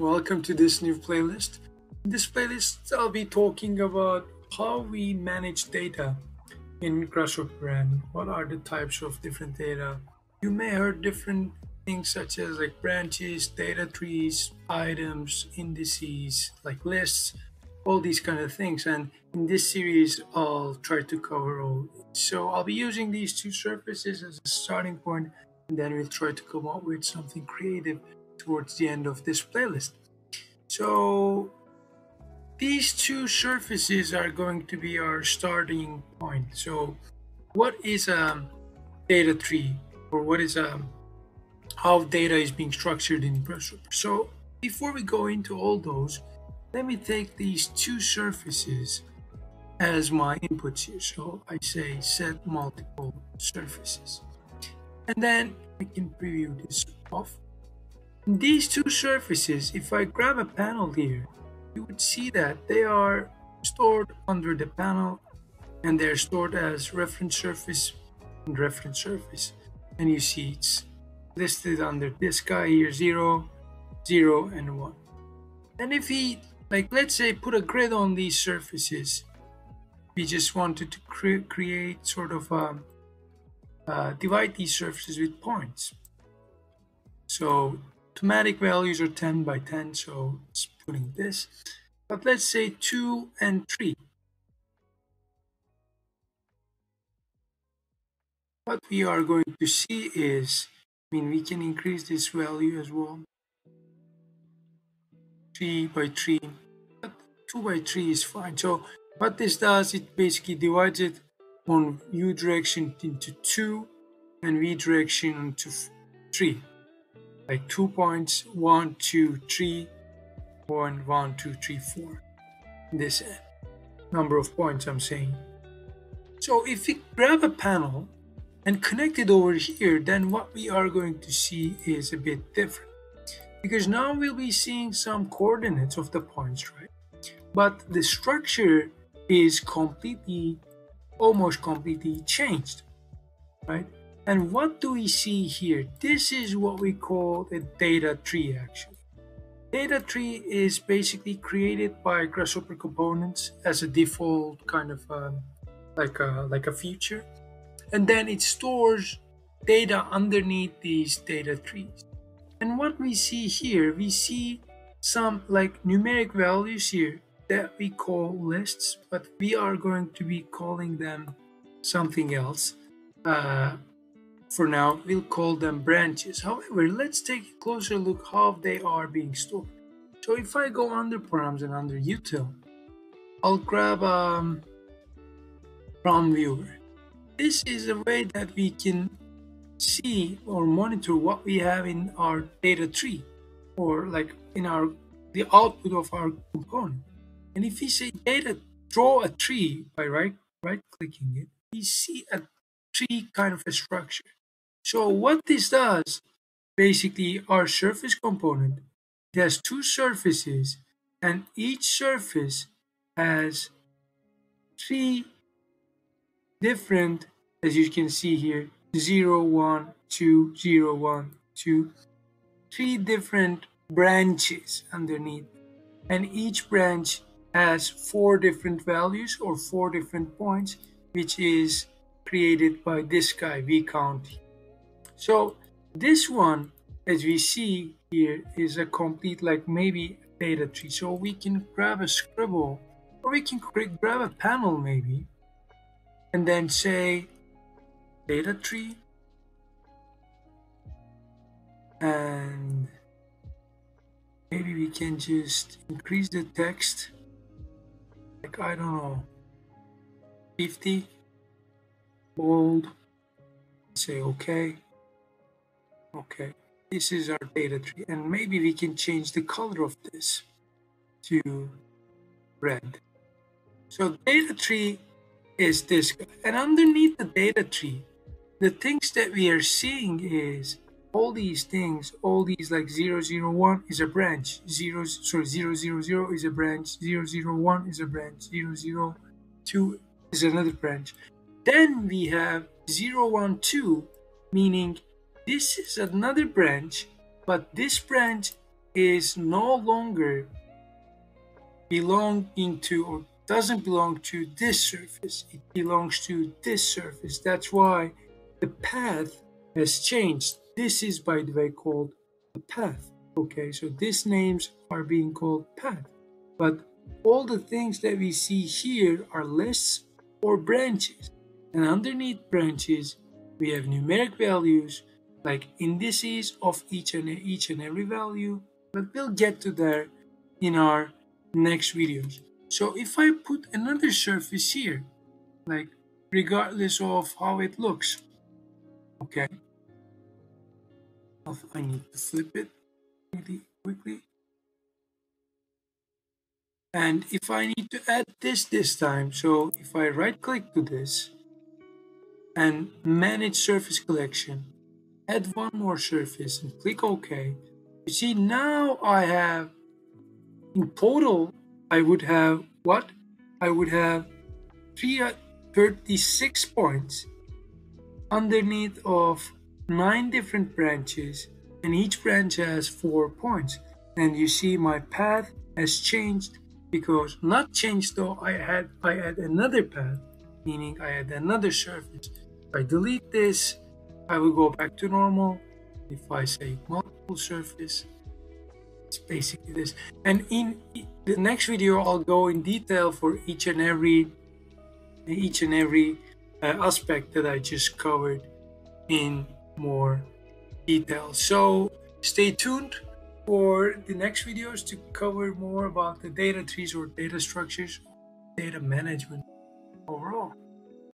Welcome to this new playlist. In this playlist, I'll be talking about how we manage data in Grasshopper and what are the types of different data. You may heard different things such as like branches, data trees, items, indices, like lists, all these kind of things. And in this series, I'll try to cover all. So I'll be using these two surfaces as a starting point, and then we'll try to come up with something creative towards the end of this playlist. So these two surfaces are going to be our starting point. So what is a data tree or what is a how data is being structured in Grasshopper. So before we go into all those, let me take these two surfaces as my inputs here. So I say set multiple surfaces. And then I can preview this off. These two surfaces, if I grab a panel here, you would see that they are stored under the panel and they're stored as reference surface and reference surface. And you see it's listed under this guy here 0, 0, and 1. And if we, like, let's say put a grid on these surfaces, we just wanted to cre create sort of a, um, uh, divide these surfaces with points. So automatic values are 10 by 10, so it's putting this. But let's say 2 and 3. What we are going to see is, I mean, we can increase this value as well. 3 by 3, but 2 by 3 is fine. So what this does, it basically divides it on u direction into 2 and v direction into 3 like two points one two three one one two three four. This uh, number of points i'm saying. So if we grab a panel and connect it over here then what we are going to see is a bit different. Because now we'll be seeing some coordinates of the points right? But the structure is completely almost completely changed right and what do we see here? This is what we call a data tree actually. Data tree is basically created by Grasshopper components as a default kind of um, like a, like a feature. And then it stores data underneath these data trees. And what we see here, we see some like numeric values here that we call lists, but we are going to be calling them something else. Uh, for now, we'll call them branches. However, let's take a closer look how they are being stored. So if I go under params and under util, I'll grab um, param viewer. This is a way that we can see or monitor what we have in our data tree or like in our the output of our component. And if we say data draw a tree by right right clicking it, we see a tree kind of a structure. So what this does, basically our surface component, it has two surfaces and each surface has three different, as you can see here, 0, 1, 2, 0, 1, 2, three different branches underneath. And each branch has four different values or four different points, which is created by this guy, v count so this one, as we see here, is a complete like maybe data tree. So we can grab a scribble or we can grab a panel maybe and then say data tree and maybe we can just increase the text like I don't know 50 bold say okay Okay, this is our data tree and maybe we can change the color of this to red. So data tree is this. And underneath the data tree, the things that we are seeing is all these things, all these like 001 is a branch, 0, sorry, 000 is a branch, 001 is a branch, 002 is another branch. Then we have 012, meaning this is another branch, but this branch is no longer belonging to or doesn't belong to this surface. It belongs to this surface. That's why the path has changed. This is, by the way, called a path. Okay, so these names are being called path. But all the things that we see here are lists or branches. And underneath branches, we have numeric values like indices of each and each and every value. But we'll get to there in our next videos. So if I put another surface here, like regardless of how it looks, okay, I need to flip it really quickly. And if I need to add this this time, so if I right click to this and manage surface collection, add one more surface and click OK, you see now I have in total I would have what? I would have uh, 36 points underneath of nine different branches and each branch has four points. And you see my path has changed because not changed though I had I had another path meaning I had another surface. I delete this I will go back to normal. If I say multiple surface it's basically this. And in the next video I'll go in detail for each and every each and every uh, aspect that I just covered in more detail. So stay tuned for the next videos to cover more about the data trees or data structures data management overall